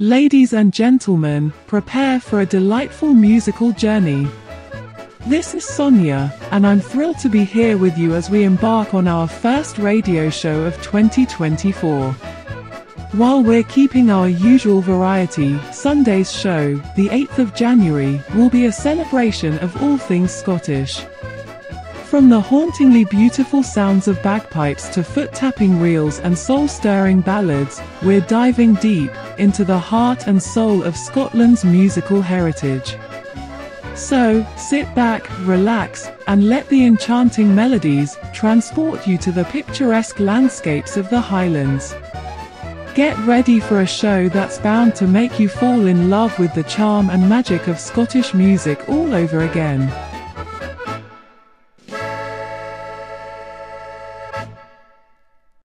Ladies and gentlemen, prepare for a delightful musical journey. This is Sonia, and I'm thrilled to be here with you as we embark on our first radio show of 2024. While we're keeping our usual variety, Sunday's show, the 8th of January, will be a celebration of all things Scottish. From the hauntingly beautiful sounds of bagpipes to foot-tapping reels and soul-stirring ballads, we're diving deep into the heart and soul of Scotland's musical heritage. So, sit back, relax, and let the enchanting melodies transport you to the picturesque landscapes of the Highlands. Get ready for a show that's bound to make you fall in love with the charm and magic of Scottish music all over again.